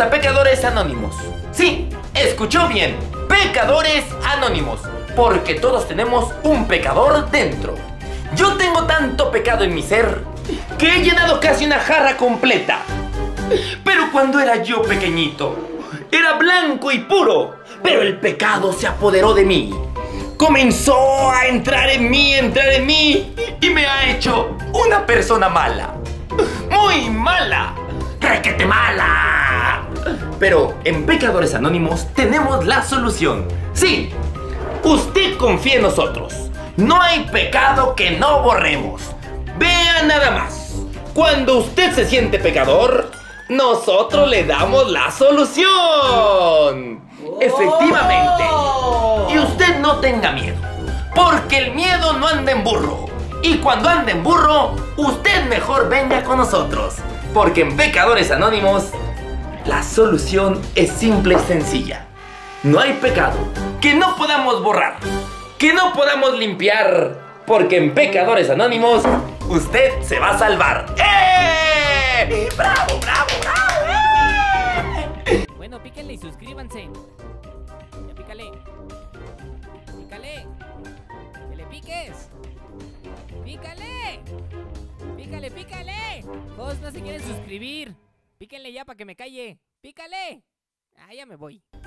A Pecadores Anónimos. Sí, escuchó bien. Pecadores Anónimos. Porque todos tenemos un pecador dentro. Yo tengo tanto pecado en mi ser que he llenado casi una jarra completa. Pero cuando era yo pequeñito, era blanco y puro. Pero el pecado se apoderó de mí. Comenzó a entrar en mí, entrar en mí. Y me ha hecho una persona mala. Muy mala. ¡Requete mala! Pero en Pecadores Anónimos tenemos la solución. Sí, usted confía en nosotros. No hay pecado que no borremos. Vea nada más. Cuando usted se siente pecador, nosotros le damos la solución. Efectivamente. Y usted no tenga miedo. Porque el miedo no anda en burro. Y cuando anda en burro, usted mejor venga con nosotros. Porque en Pecadores Anónimos, la solución es simple y sencilla. No hay pecado que no podamos borrar, que no podamos limpiar. Porque en Pecadores Anónimos, usted se va a salvar. ¡Eh! ¡Bravo, bravo, bravo! ¡Eh! Bueno, píquenle y suscríbanse. Ya pícale. Pícale. Que le piques. Pícale. Pícale, pícale. Todos no se quieren suscribir. Píquenle ya para que me calle. Pícale. Ah, ya me voy.